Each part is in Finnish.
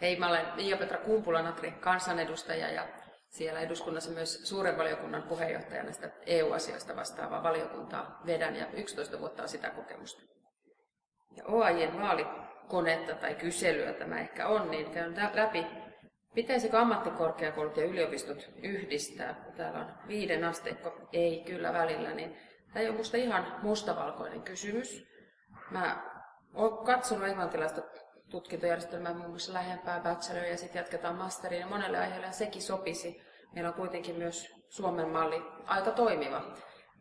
Hei, mä olen Mia-Petra Kumpula-Natri, kansanedustaja ja siellä eduskunnassa myös suuren valiokunnan puheenjohtajana sitä EU-asioista vastaavaa valiokuntaa vedän ja 11 vuotta on sitä kokemusta. Ja OAJien vaalikonetta tai kyselyä tämä ehkä on, niin käyn läpi, pitäisikö ammattikorkeakoulut ja yliopistot yhdistää. Täällä on viiden asteikko, ei kyllä välillä, niin tämä ei ole minusta ihan mustavalkoinen kysymys. Mä olen katsonut englantilaista tutkintojärjestelmää muun muassa lähempää bachelor ja sitten jatketaan masteriin ja monelle aiheelle sekin sopisi. Meillä on kuitenkin myös Suomen malli aika toimiva.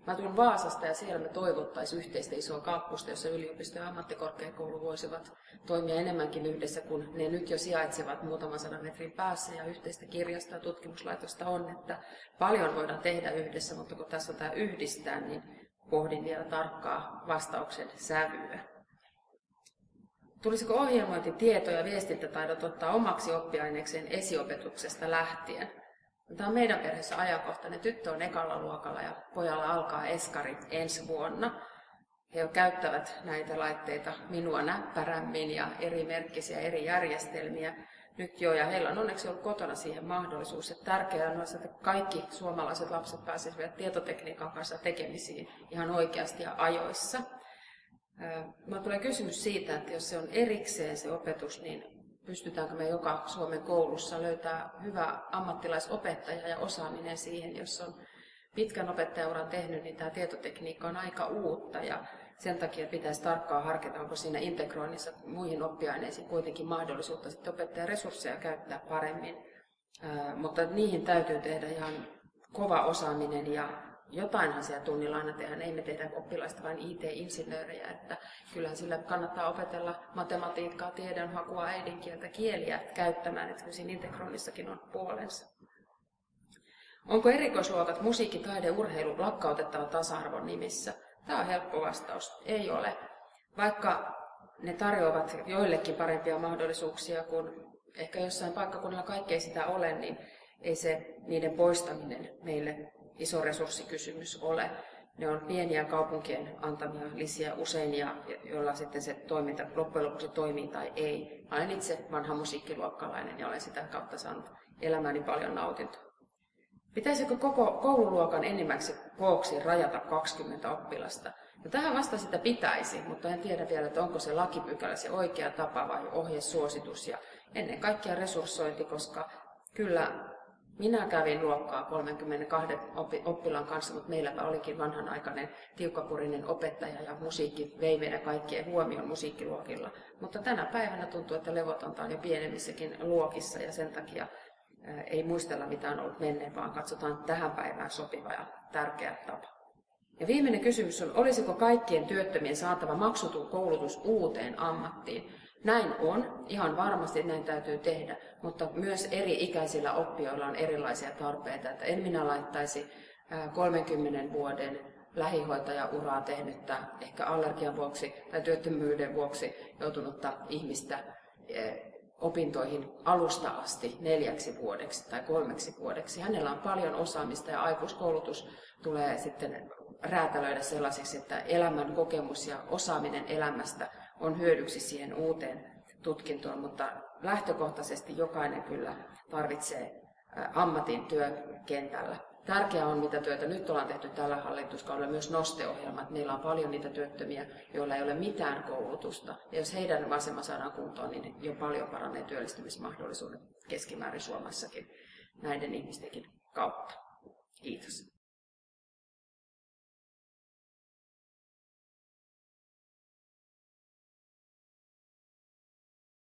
Mä tulen Vaasasta ja siellä me toivottaisiin yhteistä isoa kampusta, jossa yliopisto ja ammattikorkeakoulu voisivat toimia enemmänkin yhdessä, kun ne nyt jo sijaitsevat muutaman sadan metrin päässä ja yhteistä kirjastoa ja tutkimuslaitosta on, että paljon voidaan tehdä yhdessä, mutta kun tässä on tämä yhdistää, niin pohdin vielä tarkkaa vastauksen sävyä. Tulisiko ohjelmointi, tieto ja viestintätaidot ottaa omaksi oppiaineekseen esiopetuksesta lähtien? Tämä on meidän perheessä ajankohtainen. Tyttö on ekalla luokalla ja pojalla alkaa eskari ensi vuonna. He jo käyttävät näitä laitteita minua näppärämmin ja eri merkkisiä eri järjestelmiä nyt jo, ja heillä on onneksi ollut kotona siihen mahdollisuus. Että tärkeää on, että kaikki suomalaiset lapset pääsisivät tietotekniikan kanssa tekemisiin ihan oikeasti ja ajoissa. Mä tulee kysymys siitä, että jos se on erikseen se opetus, niin pystytäänkö me joka Suomen koulussa löytää hyvä ammattilaisopettaja ja osaaminen siihen, jos on pitkän opettajauran tehnyt, niin tämä tietotekniikka on aika uutta ja sen takia pitäisi tarkkaan harkita, onko siinä integroinnissa muihin oppiaineisiin kuitenkin mahdollisuutta sitten opettajan resursseja käyttää paremmin. mutta niihin täytyy tehdä ihan kova osaaminen ja jotainhan siellä tunnilla aina tehdään. Ei me tehdä oppilaista vain IT-insinöörejä, että kyllähän sillä kannattaa opetella matematiikkaa, tiedonhakua, äidinkieltä, kieliä käyttämään, että siinä integroinnissakin on puolensa. Onko erikoisluokat musiikki, taide, urheilu lakkautettava tasa-arvon nimissä? Tämä on helppo vastaus. Ei ole. Vaikka ne tarjoavat joillekin parempia mahdollisuuksia kuin ehkä jossain paikkakunnalla kaikkea sitä ole, niin ei se niiden poistaminen meille iso resurssikysymys ole. Ne on pieniä kaupunkien antamia lisiä usein, ja, joilla sitten se toiminta loppujen lopuksi toimii tai ei. Mä olen itse vanha musiikkiluokkalainen ja olen sitä kautta saanut elämäni paljon nautintoa. Pitäisikö koko koululuokan enimmäksi kooksi rajata 20 oppilasta? No tähän vasta sitä pitäisi, mutta en tiedä vielä, että onko se lakipykälä se oikea tapa vai ohjesuositus ja ennen kaikkea resurssointi, koska kyllä minä kävin luokkaa 32 oppilaan kanssa, mutta meilläpä olikin vanhanaikainen tiukkapurinen opettaja ja musiikki vei meidän kaikkien huomioon musiikkiluokilla. Mutta tänä päivänä tuntuu, että levotonta on jo pienemmissäkin luokissa ja sen takia ei muistella mitä on ollut menneen, vaan katsotaan tähän päivään sopiva ja tärkeä tapa. Ja viimeinen kysymys on, olisiko kaikkien työttömien saatava maksuton koulutus uuteen ammattiin? Näin on, ihan varmasti näin täytyy tehdä, mutta myös eri ikäisillä oppijoilla on erilaisia tarpeita. Että en minä laittaisi 30 vuoden lähihoitajauraa tehnyttä, ehkä allergian vuoksi tai työttömyyden vuoksi joutunutta ihmistä opintoihin alusta asti neljäksi vuodeksi tai kolmeksi vuodeksi. Hänellä on paljon osaamista ja aikuiskoulutus tulee sitten räätälöidä sellaisiksi, että elämän kokemus ja osaaminen elämästä on hyödyksi siihen uuteen tutkintoon, mutta lähtökohtaisesti jokainen kyllä tarvitsee ammatin työkentällä. Tärkeää on, mitä työtä nyt ollaan tehty tällä hallituskaudella, myös nosteohjelma. Että meillä on paljon niitä työttömiä, joilla ei ole mitään koulutusta. Ja jos heidän asema saadaan kuntoon, niin jo paljon paranee työllistymismahdollisuudet keskimäärin Suomessakin näiden ihmistenkin kautta. Kiitos.